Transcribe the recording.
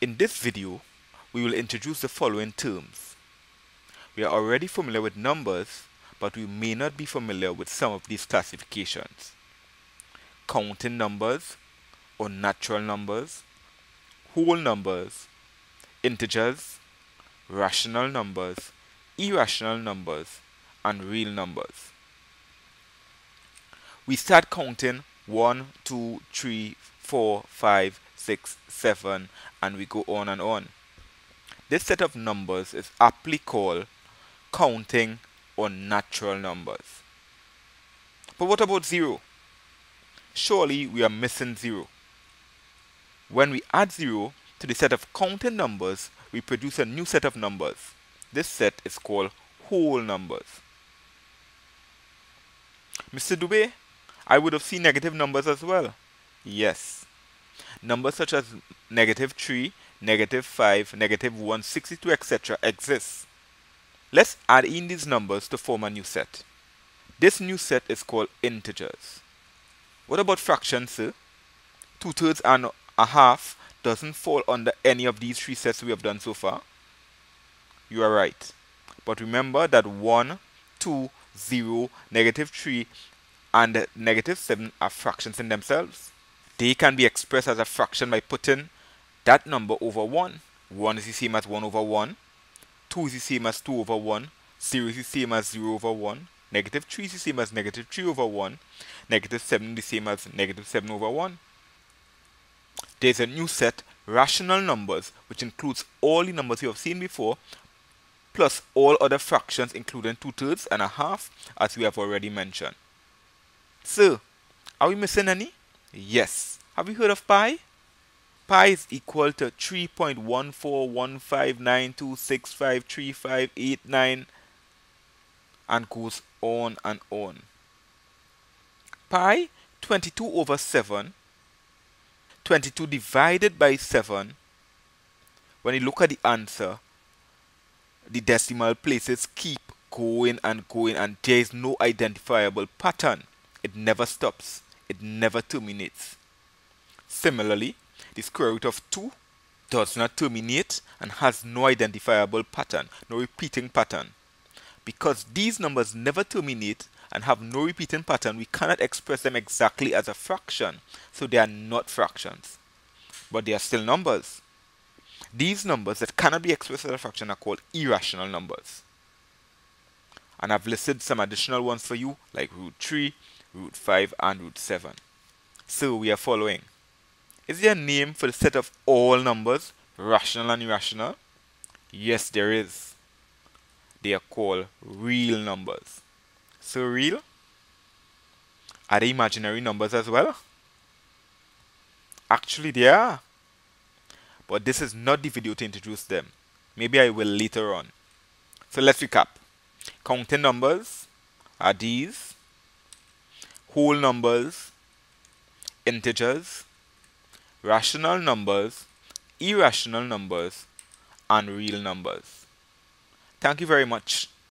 In this video, we will introduce the following terms. We are already familiar with numbers, but we may not be familiar with some of these classifications. Counting numbers, or natural numbers, whole numbers, integers, rational numbers, irrational numbers, and real numbers. We start counting 1, 2, 3, 4, 5, 6, 7, and we go on and on. This set of numbers is aptly called counting or natural numbers. But what about 0? Surely we are missing 0. When we add 0 to the set of counting numbers, we produce a new set of numbers. This set is called whole numbers. Mr. Dubé, I would have seen negative numbers as well. Yes. Numbers such as negative 3, negative 5, negative 1, 62, etc. exist. Let's add in these numbers to form a new set. This new set is called integers. What about fractions, sir? Two-thirds and a half doesn't fall under any of these three sets we have done so far. You are right. But remember that 1, 2, 0, negative 3, and negative 7 are fractions in themselves. They can be expressed as a fraction by putting that number over 1. 1 is the same as 1 over 1. 2 is the same as 2 over 1. 0 is the same as 0 over 1. Negative 3 is the same as negative 3 over 1. Negative 7 is the same as negative 7 over 1. There's a new set, rational numbers, which includes all the numbers you have seen before, plus all other fractions including 2 thirds and a half, as we have already mentioned. So, are we missing any? Yes. Have you heard of pi? pi is equal to 3.14159265358 and goes on and on. Pi 22 over 7 22 divided by 7 when you look at the answer the decimal places keep going and going and there is no identifiable pattern it never stops it never terminates similarly the square root of 2 does not terminate and has no identifiable pattern, no repeating pattern. Because these numbers never terminate and have no repeating pattern, we cannot express them exactly as a fraction. So they are not fractions. But they are still numbers. These numbers that cannot be expressed as a fraction are called irrational numbers. And I've listed some additional ones for you, like root 3, root 5, and root 7. So we are following. Is there a name for the set of all numbers, rational and irrational? Yes, there is. They are called real numbers. So real? Are they imaginary numbers as well? Actually, they are. But this is not the video to introduce them. Maybe I will later on. So let's recap. Counting numbers are these. Whole numbers, integers, rational numbers, irrational numbers, and real numbers. Thank you very much.